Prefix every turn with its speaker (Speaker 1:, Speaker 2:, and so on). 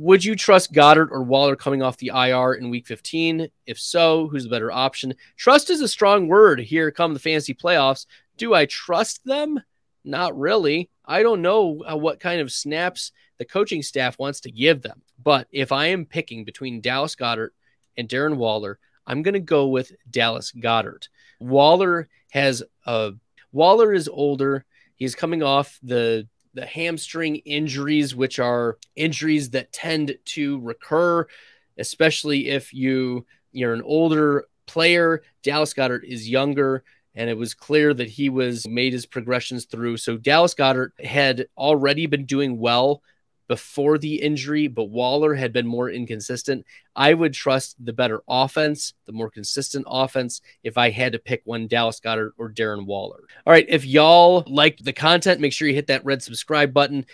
Speaker 1: Would you trust Goedert or Waller coming off the IR in week 15? If so, who's the better option? Trust is a strong word here come the fantasy playoffs. Do I trust them? Not really. I don't know uh, what kind of snaps the coaching staff wants to give them. But if I am picking between Dallas Goedert and Darren Waller, I'm going to go with Dallas Goedert. Waller has a Waller is older. He's coming off the the hamstring injuries, which are injuries that tend to recur, especially if you you're an older player. Dallas Goedert is younger, and it was clear that he was made his progressions through. So Dallas Goedert had already been doing well before the injury, but Waller had been more inconsistent. I would trust the better offense, the more consistent offense, if I had to pick one Dallas Goedert or Darren Waller. All right. If y'all liked the content, make sure you hit that red subscribe button.